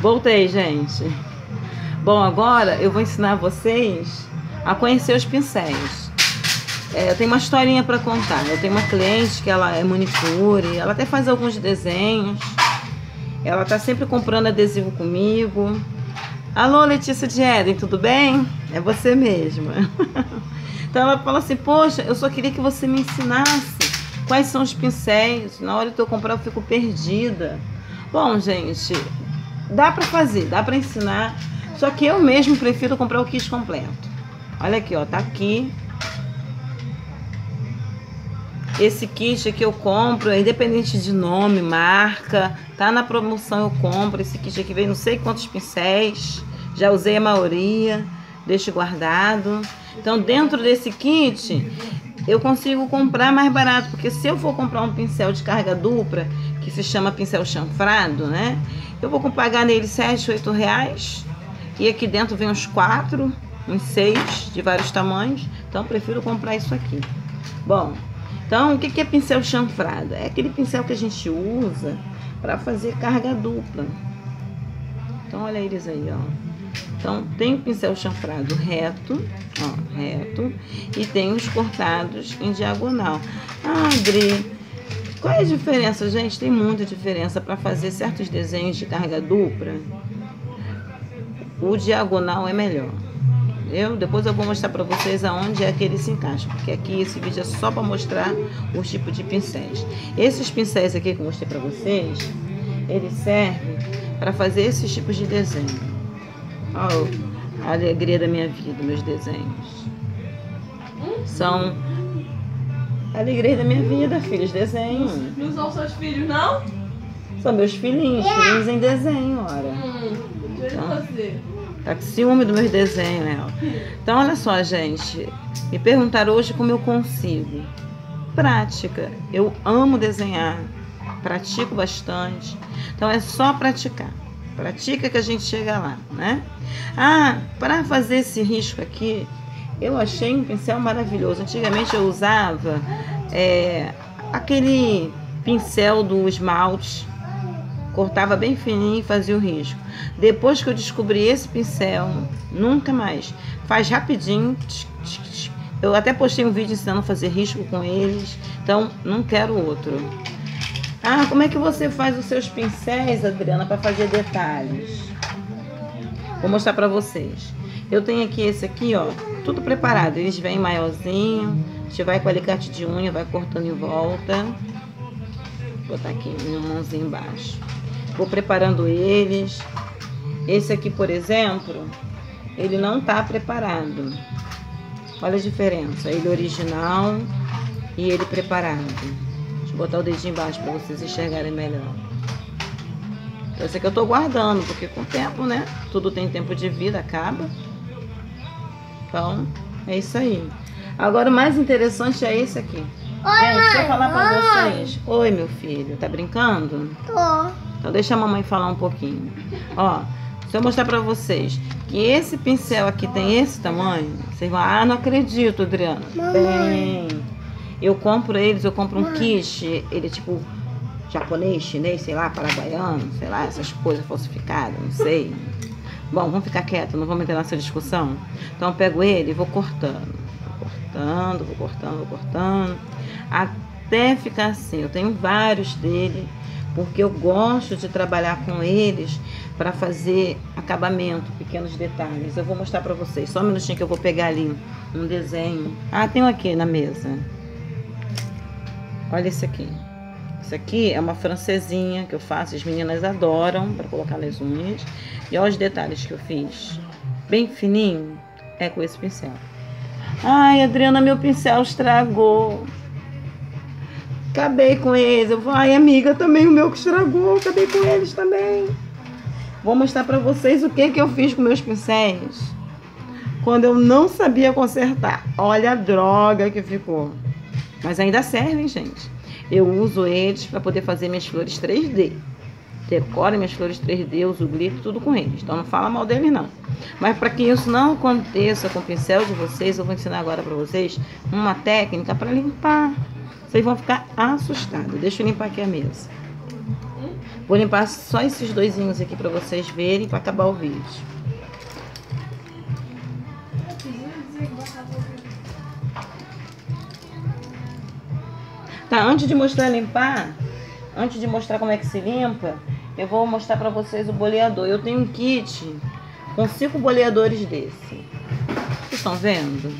Voltei, gente. Bom, agora eu vou ensinar vocês a conhecer os pincéis. É, eu tenho uma historinha para contar. Eu tenho uma cliente que ela é manicure, ela até faz alguns desenhos. Ela tá sempre comprando adesivo comigo. Alô, Letícia de Eden, tudo bem? É você mesma. então ela fala assim: Poxa, eu só queria que você me ensinasse quais são os pincéis. Na hora de eu comprar, eu fico perdida. Bom, gente, dá para fazer, dá para ensinar. Só que eu mesmo prefiro comprar o kit completo. Olha aqui, ó, tá aqui. Esse kit aqui eu compro, é independente de nome, marca, tá na promoção eu compro. Esse kit aqui vem não sei quantos pincéis, já usei a maioria, deixo guardado. Então, dentro desse kit, eu consigo comprar mais barato, porque se eu for comprar um pincel de carga dupla, que se chama pincel chanfrado, né? Eu vou pagar nele 7, 8 reais. E aqui dentro vem uns quatro, uns seis de vários tamanhos. Então prefiro comprar isso aqui. Bom, então o que é pincel chanfrado? É aquele pincel que a gente usa para fazer carga dupla. Então olha eles aí, ó. Então, tem o pincel chanfrado reto, ó, reto, e tem os cortados em diagonal. Ah, Adri, qual é a diferença, gente? Tem muita diferença para fazer certos desenhos de carga dupla. O diagonal é melhor. Eu, depois eu vou mostrar para vocês aonde é que ele se encaixa, porque aqui esse vídeo é só para mostrar os tipos de pincéis. Esses pincéis aqui que eu mostrei para vocês, eles servem para fazer esses tipos de desenho. Olha a alegria da minha vida, meus desenhos. São a alegria da minha vida, filhos, desenhos. Não são seus filhos, não? São meus filhinhos, filhinhos em desenho, ora. Hum, então. Tá com ciúme dos meus desenhos, né? Então, olha só, gente. Me perguntaram hoje como eu consigo. Prática. Eu amo desenhar. Pratico bastante. Então, é só praticar. Pratica que a gente chega lá, né? Ah, para fazer esse risco aqui, eu achei um pincel maravilhoso. Antigamente eu usava é, aquele pincel do esmalte, cortava bem fininho e fazia o risco. Depois que eu descobri esse pincel, nunca mais. Faz rapidinho. Eu até postei um vídeo ensinando a fazer risco com eles, então não quero outro. Ah, como é que você faz os seus pincéis, Adriana, para fazer detalhes? Vou mostrar para vocês. Eu tenho aqui esse aqui, ó, tudo preparado. Eles vêm maiorzinho. A gente vai com alicate de unha, vai cortando em volta. Vou botar aqui minha mãozinha embaixo. Vou preparando eles. Esse aqui, por exemplo, ele não tá preparado. Olha a diferença. Ele original e ele preparado botar o dedinho embaixo para vocês enxergarem melhor. Esse aqui eu tô guardando, porque com o tempo, né? Tudo tem tempo de vida, acaba. Então, é isso aí. Agora, o mais interessante é esse aqui. Oi, Gente, deixa eu falar pra mãe. vocês. Oi, meu filho. Tá brincando? Tô. Então, deixa a mamãe falar um pouquinho. Ó, se eu mostrar pra vocês que esse pincel aqui tem esse tamanho, vocês vão... Ah, não acredito, Adriana. Mamãe. Tem. Eu compro eles, eu compro um kit, ele é tipo japonês, chinês, sei lá, paraguaiano, sei lá, essas coisas falsificadas, não sei. Bom, vamos ficar quieto, não vamos entrar nessa discussão. Então eu pego ele e vou cortando. Vou cortando, vou cortando, vou cortando. Até ficar assim. Eu tenho vários dele, porque eu gosto de trabalhar com eles para fazer acabamento, pequenos detalhes. Eu vou mostrar para vocês. Só um minutinho que eu vou pegar ali um desenho. Ah, tem um aqui na mesa. Olha esse aqui. Isso aqui é uma francesinha que eu faço, as meninas adoram para colocar nas unhas. E olha os detalhes que eu fiz. Bem fininho, é com esse pincel. Ai, Adriana, meu pincel estragou. Acabei com eles. Eu vou, ai, amiga, também o meu que estragou. Acabei com eles também. Vou mostrar para vocês o que, que eu fiz com meus pincéis. Quando eu não sabia consertar. Olha a droga que ficou. Mas ainda servem, gente. Eu uso eles para poder fazer minhas flores 3D. Decoro minhas flores 3D, uso glitter, tudo com eles. Então não fala mal deles não. Mas para que isso não aconteça com o pincel de vocês, eu vou ensinar agora para vocês uma técnica para limpar. Vocês vão ficar assustados. Deixa eu limpar aqui a mesa. Vou limpar só esses doisinhos aqui pra vocês verem pra acabar o vídeo. Tá, antes de mostrar limpar, antes de mostrar como é que se limpa, eu vou mostrar pra vocês o boleador. Eu tenho um kit com cinco boleadores desse. Vocês estão vendo?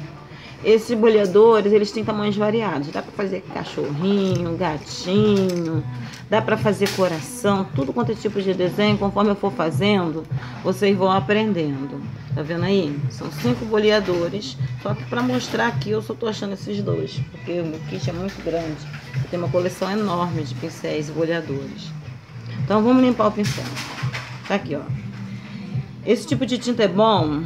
Esses boleadores, eles têm tamanhos variados. Dá pra fazer cachorrinho, gatinho, dá pra fazer coração, tudo quanto é tipo de desenho. Conforme eu for fazendo, vocês vão aprendendo. Tá vendo aí? São cinco boleadores. Só que pra mostrar aqui, eu só tô achando esses dois. Porque o meu kit é muito grande. Eu tenho uma coleção enorme de pincéis e boleadores. Então vamos limpar o pincel. Tá aqui, ó. Esse tipo de tinta é bom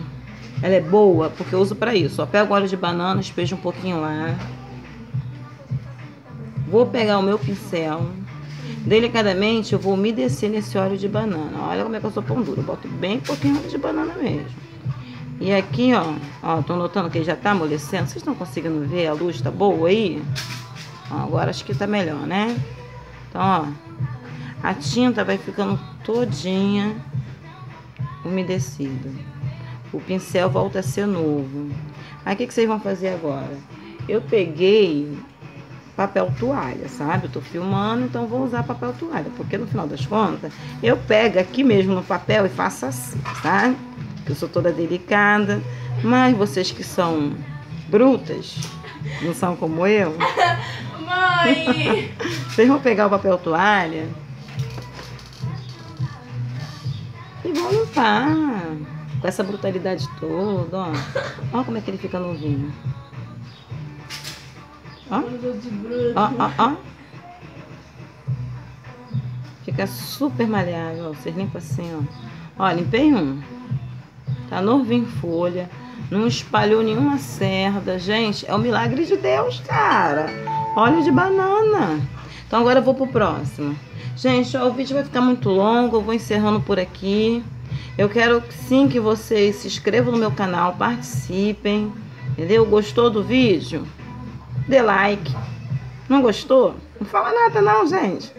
ela é boa porque eu uso para isso. Ó, pego óleo de banana, espejo um pouquinho lá. Vou pegar o meu pincel. Delicadamente eu vou umedecer nesse óleo de banana. Olha como é que eu sou pão duro. Eu boto bem pouquinho de banana mesmo. E aqui, ó, ó, tô notando que já tá amolecendo. Vocês estão conseguindo ver? A luz tá boa aí? Ó, agora acho que tá melhor, né? Então, ó, a tinta vai ficando todinha umedecida o pincel volta a ser novo. Aí o que, que vocês vão fazer agora? Eu peguei papel toalha, sabe? Eu tô filmando, então vou usar papel toalha, porque no final das contas, eu pego aqui mesmo no papel e faço assim, sabe? Eu sou toda delicada, mas vocês que são brutas, não são como eu. Mãe! vocês vão pegar o papel toalha e vão limpar com essa brutalidade toda, ó. Ó como é que ele fica novinho. Ó. Ó, ó, ó. Fica super maleável, ó. Vocês limpam assim, ó. Ó, limpei um. Tá novinho em folha. Não espalhou nenhuma cerda. Gente, é o um milagre de Deus, cara. Óleo de banana. Então agora eu vou pro próximo. Gente, ó, o vídeo vai ficar muito longo. Eu vou encerrando por aqui. Eu quero sim que vocês se inscrevam no meu canal, participem, entendeu? Gostou do vídeo? Dê like. Não gostou? Não fala nada não, gente.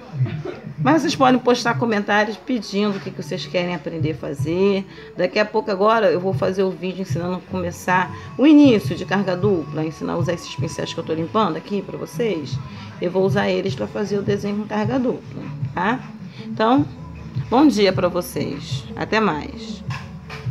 Mas vocês podem postar comentários pedindo o que vocês querem aprender a fazer. Daqui a pouco agora eu vou fazer o vídeo ensinando a começar o início de carga dupla, ensinar a usar esses pincéis que eu estou limpando aqui para vocês. Eu vou usar eles para fazer o desenho com carga dupla, tá? Então, Bom dia para vocês. Até mais.